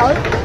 Hãy subscribe